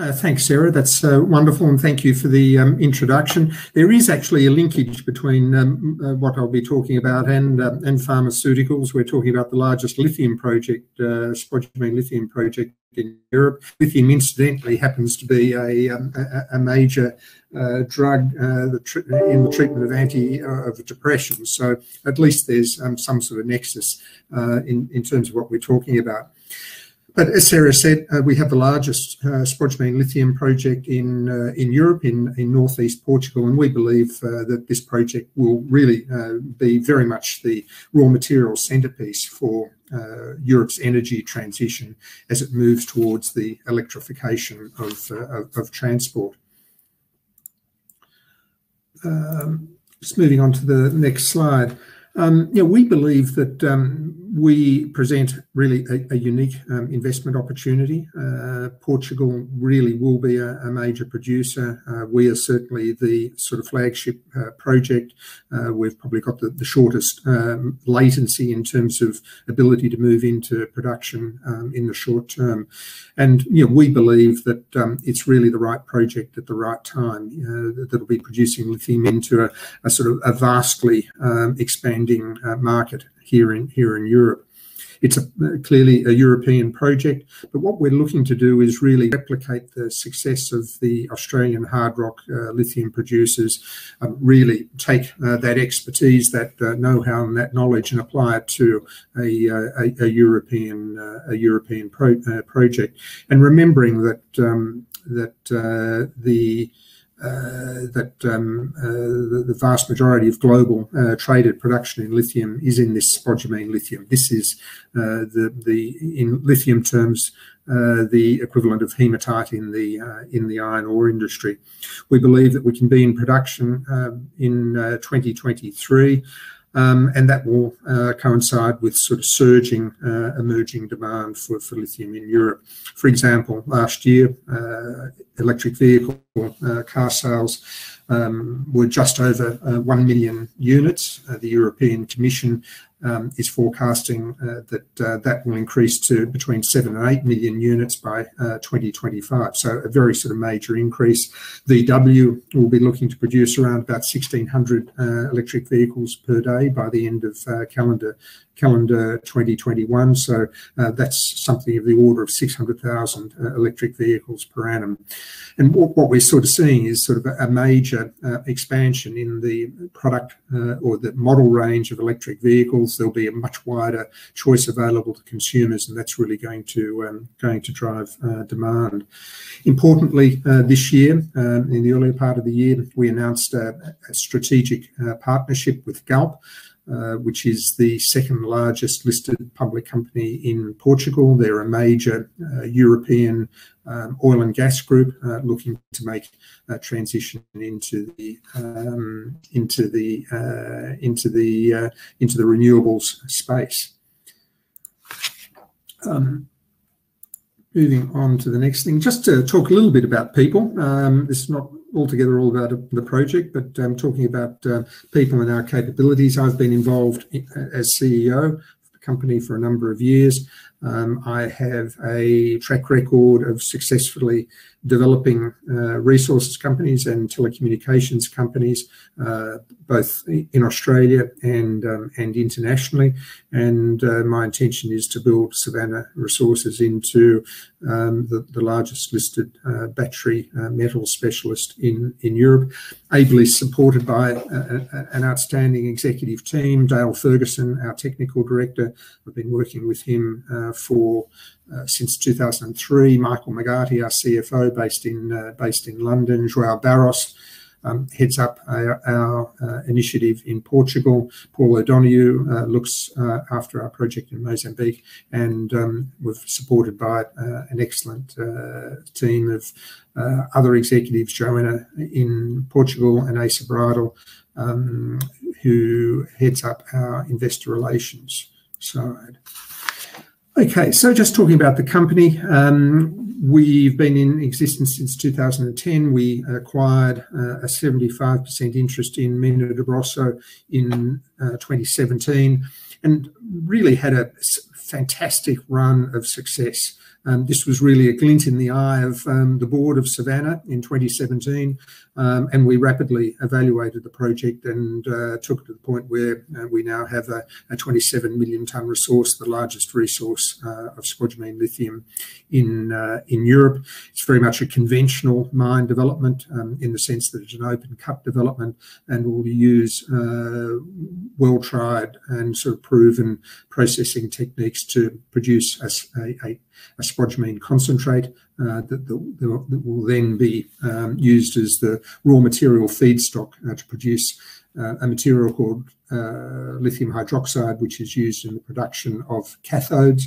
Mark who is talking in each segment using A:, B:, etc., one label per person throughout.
A: Uh, thanks, Sarah. That's uh, wonderful, and thank you for the um, introduction. There is actually a linkage between um, uh, what I'll be talking about and uh, and pharmaceuticals. We're talking about the largest lithium project, uh, spodumene lithium project in Europe. Lithium, incidentally, happens to be a, um, a, a, major uh, drug the in the treatment of anti of depression. So at least there's um, some sort of nexus in in terms of what we're talking about. But as Sarah said, uh, we have the largest uh, spodumene lithium project in uh, in Europe, in, in northeast Portugal, and we believe uh, that this project will really uh, be very much the raw material centerpiece for uh, Europe's energy transition as it moves towards the electrification of, of, of, transport. Um, just moving on to the next slide. Um, know, we believe that um, we present really a, unique um, investment opportunity. Uh, Portugal really will be a, major producer. Uh, we are certainly the sort of flagship uh, project. We've probably got the, shortest um, latency in terms of ability to move into production um, in the short term. And you know, we believe that it's really the right project at the right time that'll be producing lithium into a, sort of a vastly expanding market here in here in Europe. It's a, clearly a European project, but what we're looking to do is really replicate the success of the Australian hard rock uh, lithium producers, um, really take uh, that expertise, that uh, know-how and that knowledge and apply it to a, uh, a, a European, uh, a European pro uh, project. And remembering that, um, that the that um, uh, the, vast majority of global uh, traded production in lithium is in this spodumene lithium. This is the the in lithium terms the equivalent of hematite in the in the iron ore industry. We believe that we can be in production um, in 2023. Um, and that will uh, coincide with sort of surging uh, emerging demand for, lithium in Europe. For example, last year, uh, electric vehicle car sales um, were just over uh, 1 million units. The European Commission um, is forecasting uh, that uh, that will increase to between 7 and 8 million units by uh, 2025. So a very sort of major increase. VW will be looking to produce around about 1,600 uh, electric vehicles per day by the end of uh, calendar calendar 2021. So uh, that's something of the order of 600,000 uh, electric vehicles per annum. And what, what, we're sort of seeing is sort of a, a major expansion in the product or the model range of electric vehicles there'll be a much wider choice available to consumers, and that's really going to um, going to drive uh, demand. Importantly, uh, this year, um, in the earlier part of the year, we announced a, a strategic uh, partnership with Galp. Uh, which is the second largest listed public company in Portugal. They're a major uh, European um, oil and gas group uh, looking to make a transition into the um, into the into the into the renewables space. Um, moving on to the next thing, just to talk a little bit about people. This is not altogether all about the project, but um, talking about uh, people and our capabilities. I've been involved in, as CEO of the company for a number of years. Um, I have a track record of successfully developing uh, resources companies and telecommunications companies, uh, both in Australia and um, and internationally. And uh, my intention is to build Savannah Resources into um, the, largest listed battery metal specialist in Europe, ably supported by an outstanding executive team. Dale Ferguson, our technical director, I've been working with him since 2003. Michael McGarty, our CFO, based in uh, based in London. Joao Barros um, heads up our, uh, initiative in Portugal. Paul O'Donoghue uh, looks uh, after our project in Mozambique, and um, we're supported by an excellent team of other executives, Joanna in Portugal and Asa Bradel, um, who heads up our investor relations side. Okay, so just talking about the company, um, we've been in existence since 2010. We acquired uh, a 75% interest in Mina de Barroso in uh, 2017 and really had a fantastic run of success. Um, this was really a glint in the eye of um, the board of Savannah in 2017, um, and we rapidly evaluated the project and uh, took it to the point where uh, we now have a, a 27 million tonne resource, the largest resource uh, of spodumene lithium in in Europe. It's very much a conventional mine development in the sense that it's an open cut development and will use uh, well tried and sort of proven processing techniques to produce a, a, spodumene concentrate uh, that, will then be um, used as the raw material feedstock uh, to produce uh, a material called lithium hydroxide, which is used in the production of cathodes,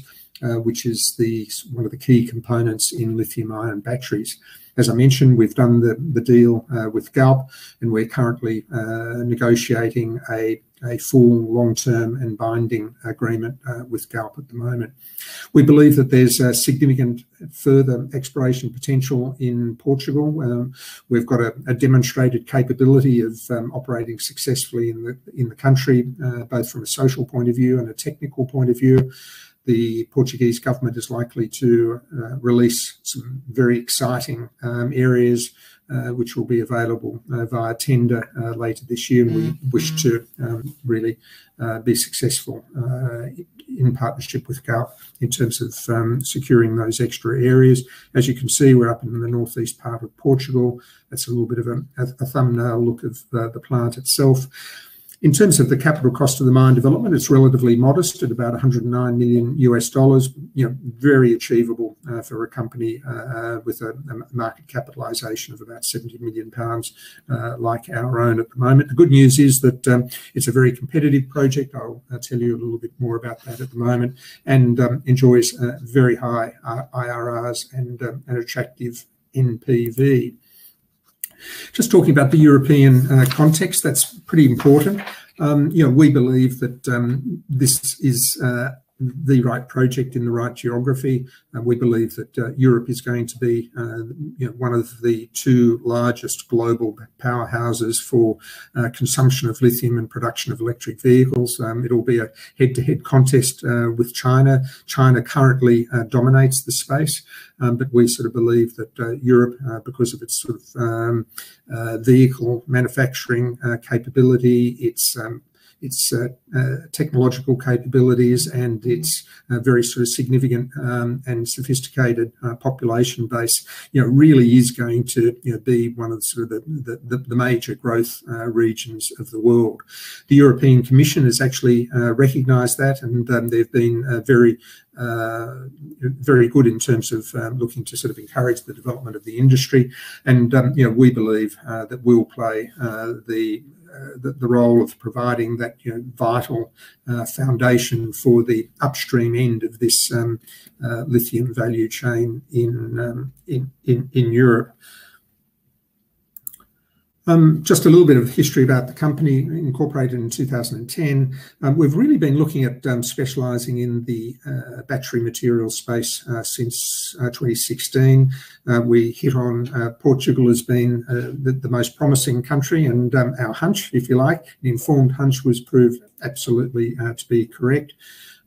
A: which is the one of the key components in lithium-ion batteries. As I mentioned, we've done the, the deal uh, with Galp, and we're currently negotiating a a full long-term and binding agreement uh, with Galp at the moment. We believe that there's a significant further exploration potential in Portugal. Um, we've got a, a, demonstrated capability of um, operating successfully in the in the country, uh, both from a social point of view and a technical point of view the Portuguese government is likely to uh, release some very exciting um, areas uh, which will be available uh, via tender uh, later this year. And we mm-hmm. wish to um, really uh, be successful uh, in partnership with Galp in terms of um, securing those extra areas. As you can see, we're up in the northeast part of Portugal. That's a little bit of a, a thumbnail look of the plant itself. In terms of the capital cost of the mine development, it's relatively modest at about 109 million US dollars. You know, very achievable uh, for a company uh, with a, market capitalisation of about 70 million pounds, uh, like our own at the moment. The good news is that um, it's a very competitive project. I'll, tell you a little bit more about that at the moment, and um, enjoys uh, very high uh, IRRs and um, an attractive NPV. Just talking about the European uh, context, that's pretty important. Um, you know, we believe that um, this is uh, the right project in the right geography. We believe that uh, Europe is going to be uh, one of the two largest global powerhouses for uh, consumption of lithium and production of electric vehicles. Um, it'll be a head-to-head -head contest with China. China currently dominates the space, um, but we sort of believe that Europe, because of its sort of um, vehicle manufacturing capability, its its uh, uh, technological capabilities and its uh, very sort of significant um, and sophisticated population base, you know, really is going to you know, be one of the sort of the, major growth regions of the world. The European Commission has actually recognised that, and um, they've been very very good in terms of um, looking to sort of encourage the development of the industry. And, you know, we believe that we'll play the the, the, role of providing that you know, vital uh, foundation for the upstream end of this um, uh, lithium value chain in, um, in, in, in Europe. Um, just a little bit of history about the company, incorporated in 2010. Um, we've really been looking at um, specialising in the uh, battery material space uh, since uh, 2016. Uh, we hit on Portugal as being the, most promising country, and our hunch, if you like, informed hunch was proved absolutely to be correct.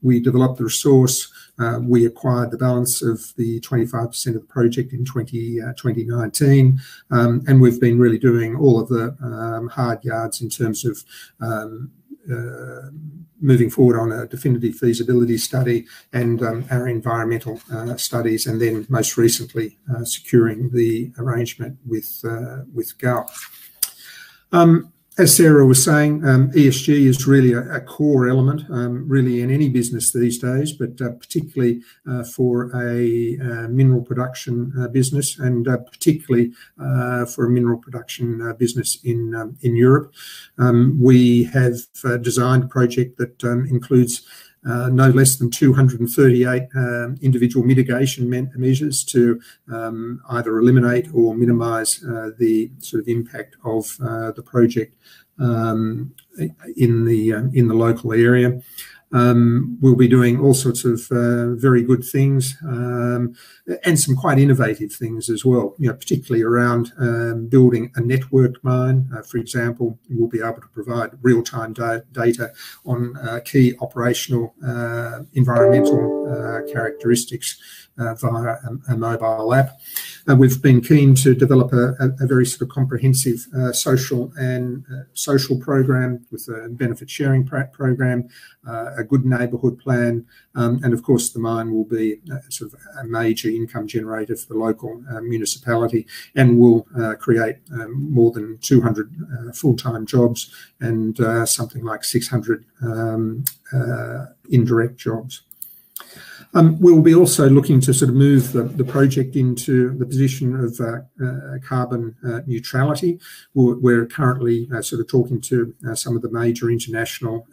A: We developed the resource. Uh, we acquired the balance of the 25% of the project in 20, uh, 2019, um, and we've been really doing all of the um, hard yards in terms of um, uh, moving forward on a definitive feasibility study and our environmental studies, and then most recently securing the arrangement with. Um, as Sarah was saying, um, ESG is really a, a core element, um, really in any business these days, but uh, particularly uh, for a uh, mineral production uh, business, and uh, particularly uh, for a mineral production business in um, in Europe. Um, we have designed a project that um, includes no less than 238 um, individual mitigation measures to um, either eliminate or minimise uh, the sort of impact of uh, the project um, in the um, in the local area. Um, we'll be doing all sorts of uh, very good things, um, and some quite innovative things as well, particularly around um, building a network mine. Uh, for example, we'll be able to provide real-time data on uh, key operational environmental characteristics via a mobile app. We've been keen to develop a very sort of comprehensive uh, social and uh social program with a benefit sharing program, uh, a good neighborhood plan, um, and of course, the mine will be uh, sort of a major income generator for the local municipality and will create um, more than 200 full-time jobs and something like 600 um, indirect jobs. Um, we'll be also looking to sort of move the project into the position of uh, uh, carbon uh, neutrality. We're currently sort of talking to some of the major international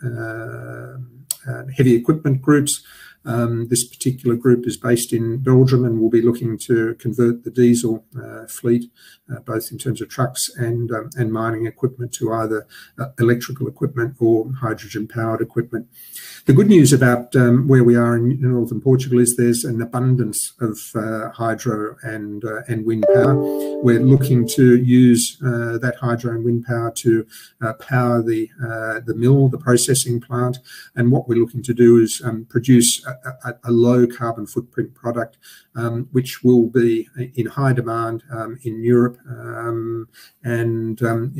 A: heavy equipment groups. Um, this particular group is based in Belgium and will be looking to convert the diesel fleet, Uh, both in terms of trucks and um, mining equipment, to either uh, electrical equipment or hydrogen-powered equipment. The good news about um, where we are in northern Portugal is there's an abundance of uh, hydro and wind power. We're looking to use that hydro and wind power to power the mill, the processing plant. And what we're looking to do is um, produce a low carbon footprint product, Um, which will be in high demand um, in Europe. Um, and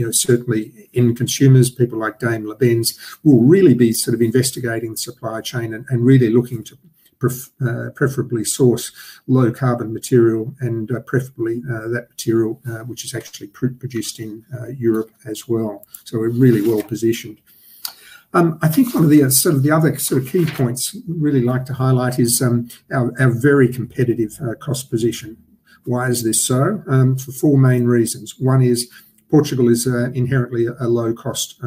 A: certainly in consumers, people like Daimler-Benz will really be sort of investigating the supply chain and really looking to uh, preferably source low carbon material and uh, preferably uh, that material which is actually produced in Europe as well. So we're really well-positioned. Um, I think one of the uh, sort of the other sort of key points really like to highlight is um, our very competitive uh, cost position. Why is this so? Um, for four main reasons. One is Portugal is uh, inherently a low-cost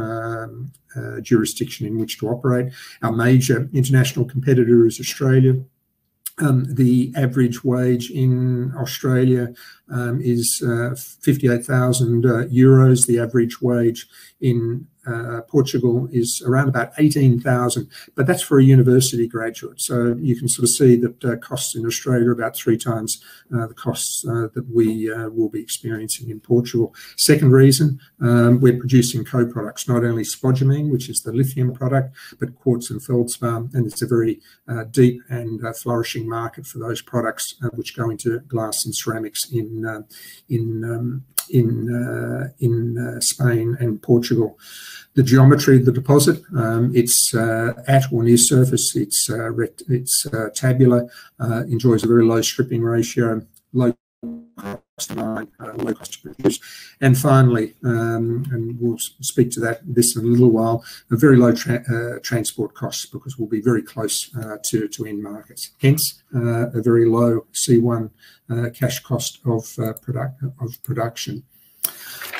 A: jurisdiction in which to operate. Our major international competitor is Australia. The average wage in Australia Um, is uh, 58,000 uh, euros. The average wage in uh, Portugal is around about 18,000, but that's for a university graduate. So you can sort of see that costs in Australia are about three times the costs that we will be experiencing in Portugal. Second reason, um, we're producing co-products, not only spodumene, which is the lithium product, but quartz and feldspar, and it's a very deep and flourishing market for those products which go into glass and ceramics in Uh, um, uh, uh, Spain and Portugal. The geometry of the deposit, um, it's at or near surface. It's it's tabular, enjoys a very low stripping ratio, low mine, uh, low cost to produce. And finally, um, and we'll speak to that this in a little while, a very low uh, transport cost because we'll be very close uh, to to end markets. Hence, a very low C1 cash cost of, product, of production.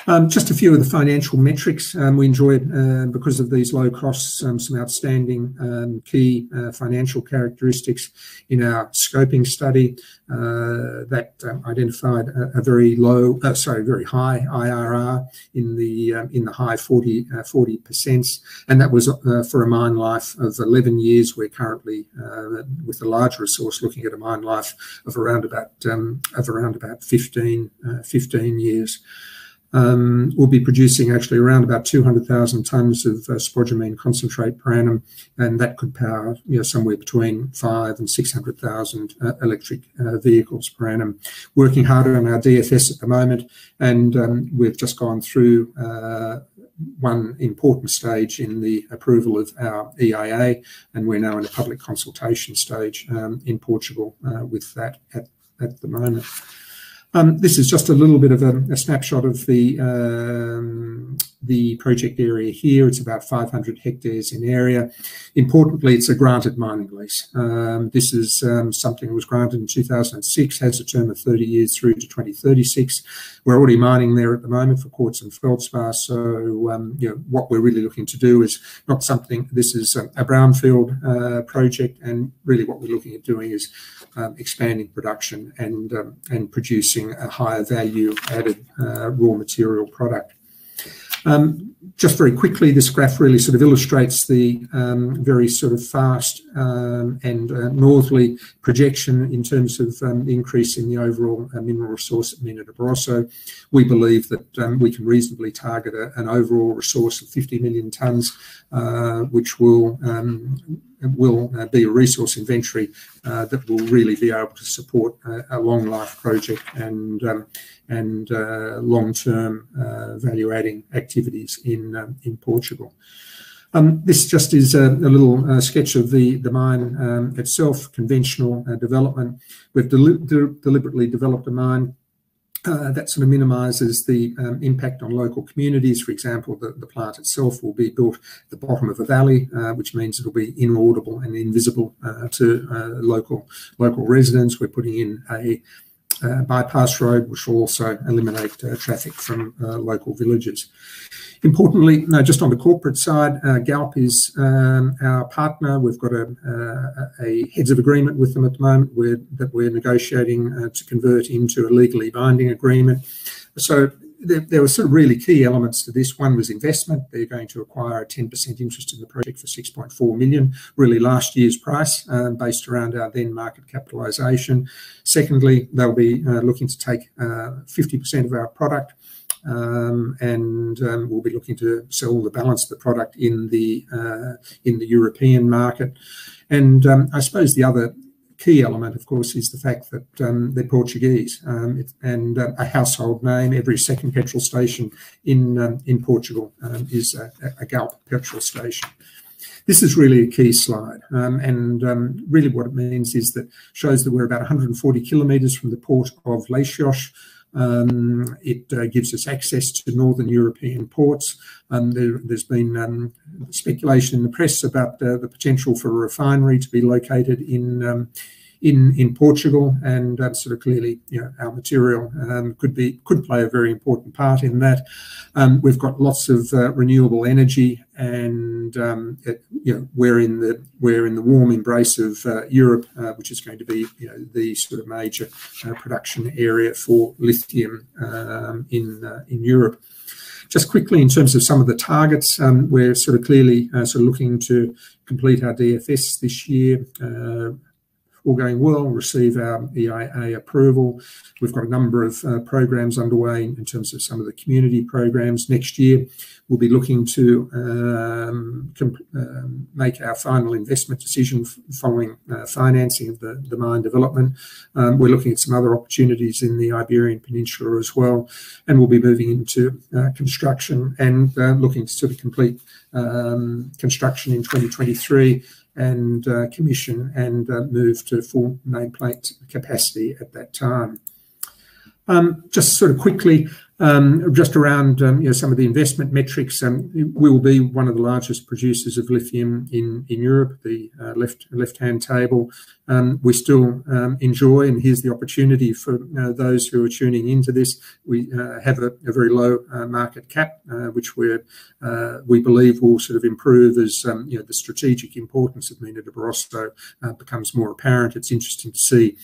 A: Um, just a few of the financial metrics. Um, we enjoy, um, because of these low costs, some outstanding key uh, financial characteristics in our scoping study uh, that identified a very low, uh, sorry, very high IRR in the high 40%. And that was for a mine life of 11 years. We're currently, with the large resource, looking at a mine life of around about um of around about 15 years. Um, we'll be producing actually around about 200,000 tons of uh, spodumene concentrate per annum, and that could power somewhere between 500,000 and 600,000 uh, electric uh, vehicles per annum. Working hard on our DFS at the moment, and um, we've just gone through one important stage in the approval of our EIA, and we're now in a public consultation stage um, in Portugal with that at the moment. Um, this is just a little bit of a snapshot of the um, project area here. It's about 500 hectares in area. Importantly, it's a granted mining lease. Um, this is um, something that was granted in 2006, has a term of 30 years through to 2036. We're already mining there at the moment for quartz and feldspar. So, um, what we're really looking to do is not something. This is a brownfield uh, project, and really what we're looking at doing is expanding production and and producing a higher value-added uh, raw material product. Um, just very quickly, this graph really sort of illustrates the um, very sort of fast um, and uh, northerly projection in terms of increase in the overall uh, mineral resource at Mina de Barroso. We believe that we can reasonably target an overall resource of 50 million tons, uh, which will Uh, be a resource inventory uh, that will really be able to support a long life project and um, uh, long-term value-adding activities in um, Portugal. Um, this just is a little sketch of the mine itself, conventional development. We've deliberately developed a mine Uh, that sort of minimizes the um, impact on local communities. For example, the plant itself will be built at the bottom of a valley, uh, which means it'll be inaudible and invisible uh, to local local residents. We're putting in a Uh, bypass road, which will also eliminate uh, traffic from uh, local villages. Importantly, just on the corporate side, Galp is um, our partner. We've got a heads of agreement with them at the moment that we're negotiating to convert into a legally binding agreement. There were sort of really key elements to this. One was investment. They're going to acquire a 10% interest in the project for 6.4 million, really last year's price, um, based around our then market capitalization. Secondly, they'll be uh, looking to take uh, 50% of our product, um, and um, we'll be looking to sell the balance of the product in the uh, in the European market. And um, I suppose the other key element, of course, is the fact that um, they're Portuguese, um, and uh, a household name. Every second petrol station in um, in Portugal is a Galp petrol station. This is really a key slide. And really what it means is that shows that we're about 140 kilometres from the port of Leixões. Um, it uh, gives us access to Northern European ports. Um, there's been um, speculation in the press about uh, the potential for a refinery to be located in Portugal, and sort of clearly, you know, our material um, could be could play a very important part in that. Um, we've got lots of uh, renewable energy and um, uh, you know, we're in the in warm embrace of uh, Europe, which is going to be the sort of major production area for lithium in Europe. Just quickly, in terms of some of the targets, we're sort of clearly sort of looking to complete our DFS this year. All going well, receive our EIA approval. We've got a number of uh, programs underway in terms of some of the community programs. Next year, we'll be looking to um, um, make our final investment decision following uh, financing of the mine development. Um, we're looking at some other opportunities in the Iberian Peninsula as well, and we'll be moving into uh, construction and looking to complete construction in 2023 and uh, commission and uh, move to full nameplate capacity at that time. Um, just sort of quickly, um, just around um, some of the investment metrics. We will be one of the largest producers of lithium in Europe, the uh, left-hand table. Um, we still um, enjoy, and here's the opportunity for uh, those who are tuning into this. We uh, have a very low uh, market cap, which we believe will sort of improve as um, the strategic importance of Mina de Barroso becomes more apparent. It's interesting to see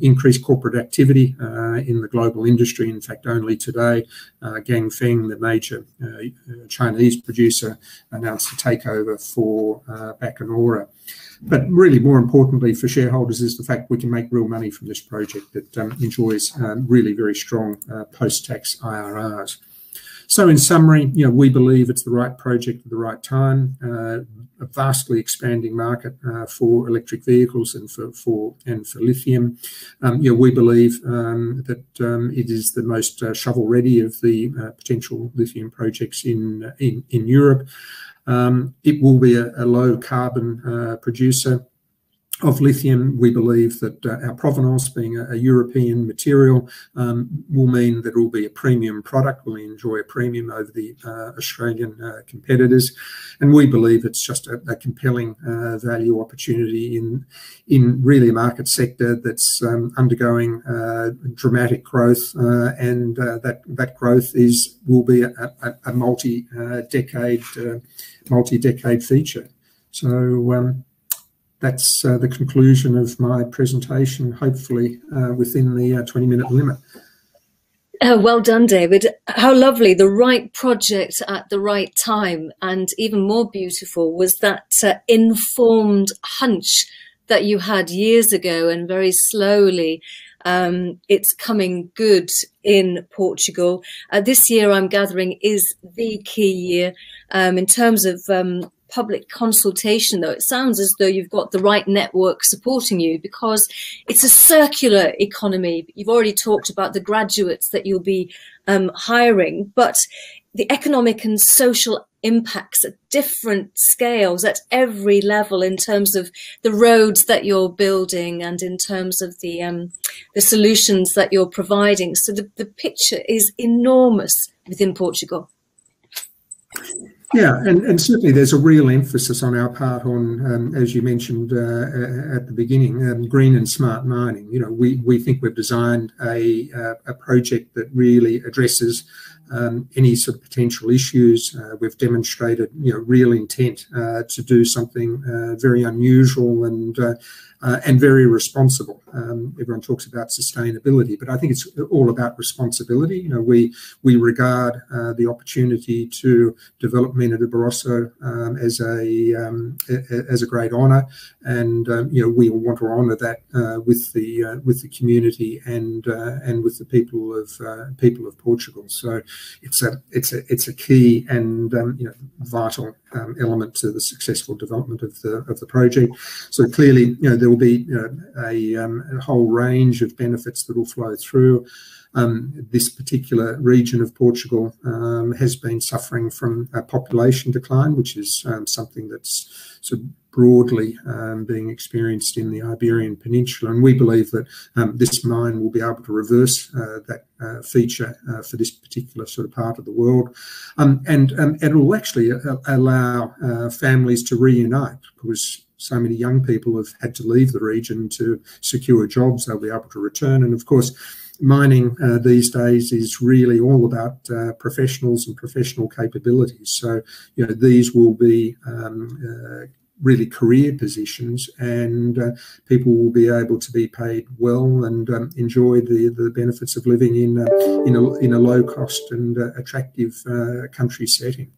A: increased corporate activity in the global industry. In fact, only today, Ganfeng, the major Chinese producer, announced a takeover for Bacanora. But really more importantly for shareholders is the fact we can make real money from this project that um, enjoys um, really very strong uh, post-tax IRRs. So, in summary, you know, we believe it's the right project at the right time. Uh, a vastly expanding market uh, for electric vehicles and for and for lithium. Um, we believe that it is the most shovel-ready of the potential lithium projects in Europe. Um, it will be a low carbon uh, producer of lithium. We believe that uh, our provenance, being a European material, um, will mean that it will be a premium product, will enjoy a premium over the uh, Australian uh, competitors. And we believe it's just a compelling value opportunity in really a market sector that's um, undergoing dramatic growth, and that that growth is will be a multi-decade uh multi-decade feature. Um, That's the conclusion of my presentation, hopefully within the 20-minute limit.
B: Oh, well done, David. How lovely. The right project at the right time. And even more beautiful was that uh, informed hunch that you had years ago and very slowly um, it's coming good in Portugal. Uh, this year, I'm gathering, is the key year um, in terms of um, public consultation, though. It sounds as though you've got the right network supporting you because it's a circular economy. You've already talked about the graduates that you'll be um, hiring, but the economic and social impacts at different scales at every level in terms of the roads that you're building and in terms of the um, the solutions that you're providing. So the, the picture is enormous within Portugal.
A: Yeah, and, and certainly there's a real emphasis on our part on, um, as you mentioned uh, at the beginning, um, green and smart mining. You know, we, we think we've designed a, uh, a project that really addresses um, any sort of potential issues. Uh, we've demonstrated, you know, real intent uh, to do something uh, very unusual and uh, and very responsible. Um, everyone talks about sustainability, but I think it's all about responsibility. You know, we we regard uh, the opportunity to develop Mina de Barroso um, as a um, as a great honour, and um, you know we want to honour that uh, with the uh, with the community and uh, and with the people of uh, people of Portugal. So it's a it's a it's a key and um, you know vital um, element to the successful development of the of the project. So clearly, you know, there will be a, um, a, whole range of benefits that will flow through. Um, this particular region of Portugal um, has been suffering from a population decline, which is um, something that's sort of broadly um, being experienced in the Iberian Peninsula. And we believe that um, this mine will be able to reverse uh, that uh, feature uh, for this particular sort of part of the world. And, and it will actually uh, allow uh, families to reunite because so many young people have had to leave the region to secure jobs. They'll be able to return. And of course, mining uh, these days is really all about uh, professionals and professional capabilities. So, you know, these will be um, uh, really career positions and uh, people will be able to be paid well and um, enjoy the, the benefits of living in, in, a, in a low cost and uh, attractive uh, country setting.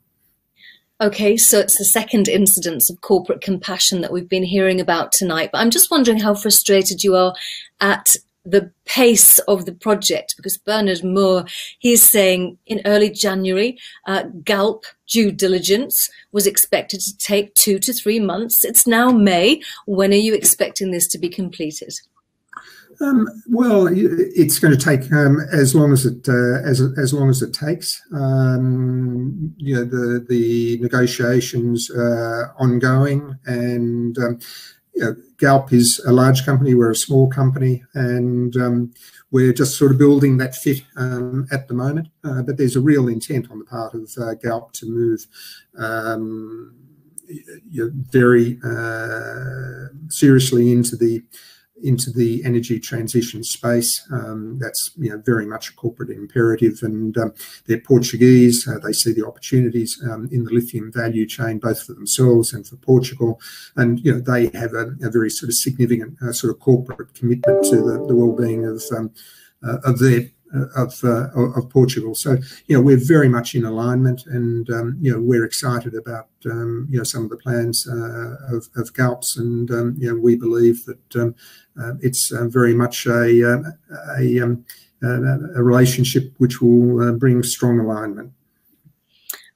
B: Okay, so it's the second incidence of corporate compassion that we've been hearing about tonight. But I'm just wondering how frustrated you are at the pace of the project because Bernard Moore, he's saying in early January, uh, GALP due diligence was expected to take two to three months. It's now May. When are you expecting this to be completed?
A: Um, well, it's going to take um, as long as it uh, as as long as it takes. Um, you know, the the negotiations uh, ongoing, and um, you know, Galp is a large company, we're a small company, and um, we're just sort of building that fit um, at the moment. Uh, but there's a real intent on the part of uh, Galp to move you very uh, seriously into the into the energy transition space. Um, that's you know very much a corporate imperative, and um, they're Portuguese. Uh, they see the opportunities um, in the lithium value chain, both for themselves and for Portugal. And you know they have a, a very sort of significant uh, sort of corporate commitment to the, the well-being of um, uh, of their of, uh, of Portugal. So, you know, we're very much in alignment and, um, you know, we're excited about, um, you know, some of the plans uh, of, of GALPS and, um, you know, we believe that um, uh, it's uh, very much a, uh, a, um, a, relationship which will bring strong alignment.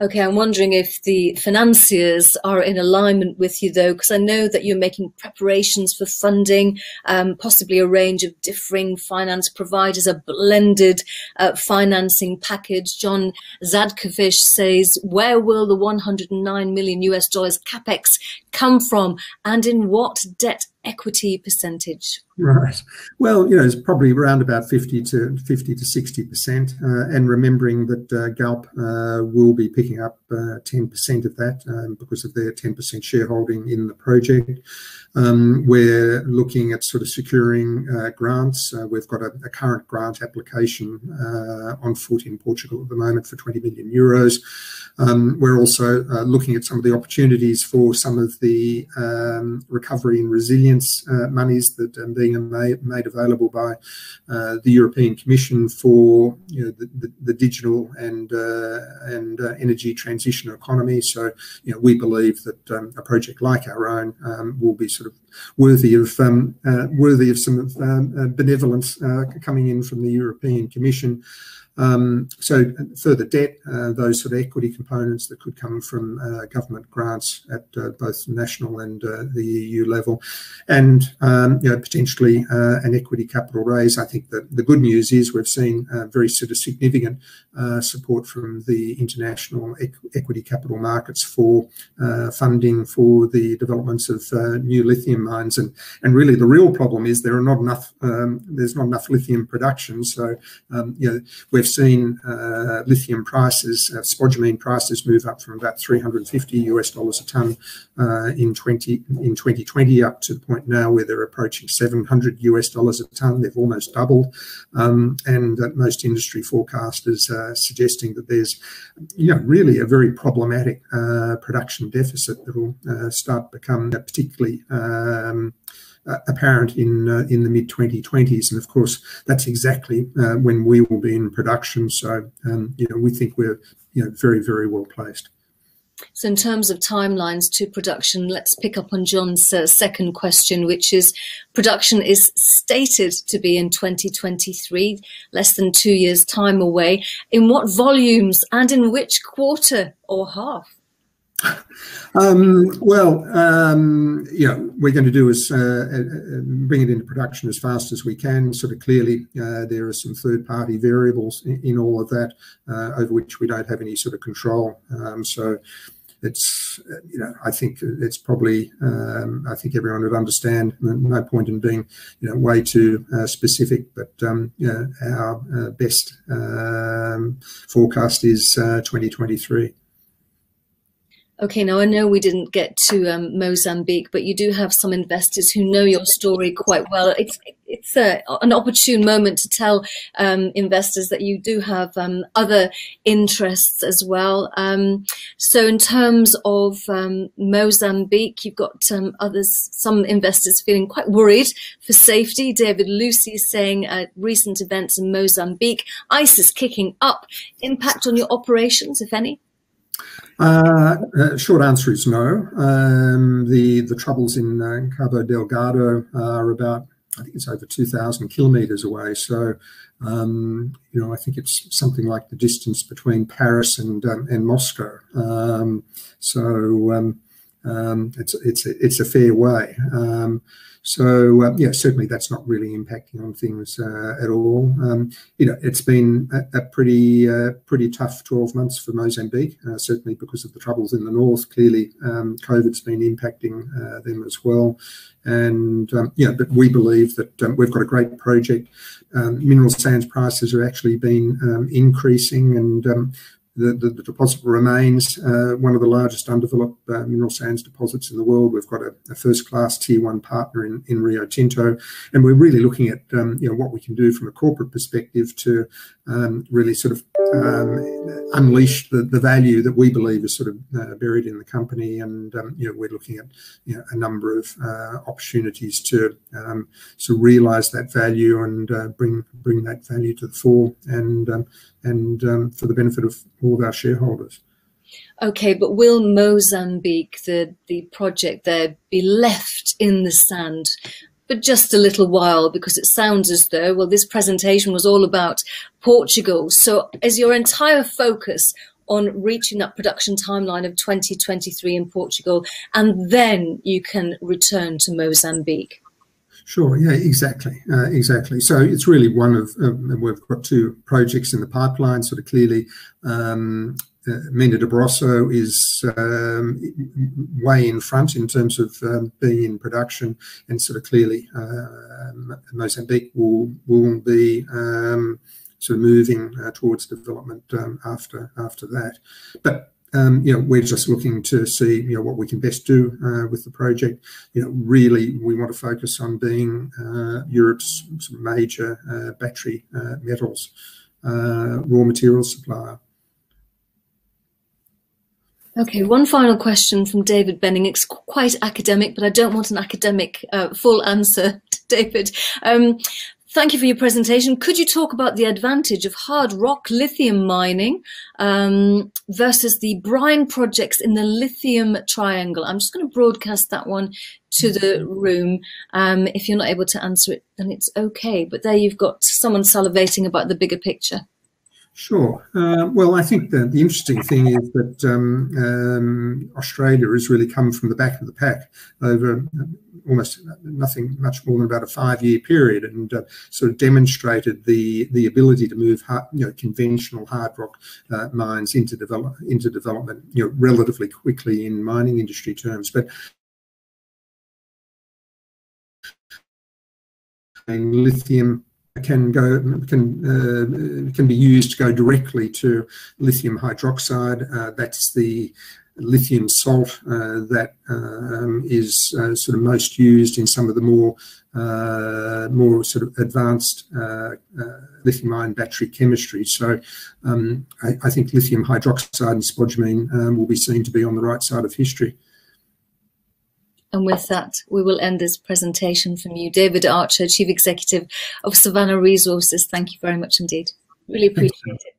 B: Okay, I'm wondering if the financiers are in alignment with you, though, because I know that you're making preparations for funding, um, possibly a range of differing finance providers, a blended uh, financing package. John Zadkovich says, where will the 109 million US dollars capex come from, and in what debt equity percentage?
A: Right. Well, you know, it's probably around about 50 to 50 to 60 percent, uh, and remembering that uh, Galp uh, will be picking up 10 uh, percent of that um, because of their 10 percent shareholding in the project. Um, we're looking at sort of securing uh, grants. Uh, we've got a, a, current grant application on foot in Portugal at the moment for 20 million euros. Um, we're also looking at some of the opportunities for some of the um, recovery and resilience uh, monies that are being made, made available by uh, the European Commission for you know, the, the, the, digital and and energy transition economy. So, you know, we believe that um, a project like our own um, will be sort of worthy of um, uh, worthy of some um, uh, benevolence uh, coming in from the European Commission. Um, so further debt, uh, those sort of equity components that could come from uh, government grants at uh, both national and the EU level, and um, you know, potentially an equity capital raise. I think that the good news is we've seen very sort of significant support from the international equ equity capital markets for funding for the developments of new lithium mines, and and really the real problem is there are not enough um, there's not enough lithium production. So you know we're we've seen uh, lithium prices, uh, spodumene prices move up from about 350 US dollars a ton uh, in 20 in 2020 up to the point now where they're approaching 700 US dollars a ton. They've almost doubled, um, and most industry forecasters are suggesting that there's, you know, really a very problematic production deficit that will start become particularly um, apparent in uh, in the mid 2020s, and of course that's exactly uh, when we will be in production. So um, you know we think we're you know very very well placed.
B: So, in terms of timelines to production, let's pick up on John's uh, second question, which is production is stated to be in 2023, less than two years' time away. In what volumes and in which quarter or half?
A: Um, well, um, yeah, we're going to do is uh, uh, bring it into production as fast as we can. Sort of clearly, uh, there are some third-party variables in, in, all of that uh, over which we don't have any sort of control. Um, so it's, you know, I think it's probably, um, I think everyone would understand. No point in being, you know, way too uh, specific. But um, our uh, best um, forecast is 2023.
B: Okay, now I know we didn't get to um, Mozambique, but you do have some investors who know your story quite well. It's it's a, an opportune moment to tell um, investors that you do have um, other interests as well. Um, so, in terms of um, Mozambique, you've got um, others, some investors feeling quite worried for safety. David Lucy is saying at recent events in Mozambique, ISIS kicking up. Impact on your operations, if any?
A: Uh, uh, short answer is no. Um, the the troubles in uh, Cabo Delgado are about I think it's over 2,000 kilometers away. So, um, you know, I think it's something like the distance between Paris and um, and Moscow. Um, so um, um, it's it's it's a fair way. Um, so uh, yeah, certainly that's not really impacting on things uh, at all. Um, you know, it's been a, uh, pretty tough 12 months for Mozambique, uh, certainly because of the troubles in the north. Clearly, um, COVID's been impacting them as well. And um, yeah, but we believe that um, we've got a great project. Um, mineral sands prices have actually been um, increasing, and the, deposit remains uh, one of the largest undeveloped uh, mineral sands deposits in the world. We've got a, first-class tier one partner in, Rio Tinto, and we're really looking at um, you know what we can do from a corporate perspective to um, really sort of um, unleash the, value that we believe is sort of uh, buried in the company. And you know we're looking at a number of opportunities to to realise that value and bring bring that value to the fore and and for the benefit of all of our shareholders.
B: Okay, but will Mozambique, the, the project there, be left in the sand for just a little while? Because it sounds as though, well, this presentation was all about Portugal. So is your entire focus on reaching that production timeline of 2023 in Portugal, and then you can return to Mozambique?
A: Sure. Yeah. Exactly. Uh, exactly. So it's really one of uh, we've got two projects in the pipeline. Sort of clearly, um, uh, de Barroso is um, way in front in terms of um, being in production, and sort of clearly uh, Mozambique will will be um, sort of moving uh, towards development um, after after that. But um, you know, we're just looking to see, you know, what we can best do uh, with the project. You know, really, we want to focus on being uh, Europe's major uh, battery metals raw materials supplier.
B: Okay, one final question from David Benning. It's quite academic, but I don't want an academic uh, full answer, David. Um, Thank you for your presentation. Could you talk about the advantage of hard rock lithium mining um, versus the brine projects in the lithium triangle? I'm just going to broadcast that one to the room. Um, if you're not able to answer it, then it's okay. But there you've got someone salivating about the bigger picture.
A: Sure. Uh, well, I think that the interesting thing is that um, um, Australia has really come from the back of the pack over almost nothing much more than about a five-year period, and uh, sort of demonstrated the the ability to move hard, you know conventional hard rock uh, mines into develop into development you know relatively quickly in mining industry terms, but. lithium can go can uh, can be used to go directly to lithium hydroxide. Uh, that's the lithium salt uh, that um, is uh, sort of most used in some of the more uh, more sort of advanced uh, lithium ion battery chemistry. So um, I, I, think lithium hydroxide and spodumene um, will be seen to be on the right side of history.
B: And with that, we will end this presentation from you. David Archer, Chief Executive of Savannah Resources. Thank you very much indeed. Really appreciate it.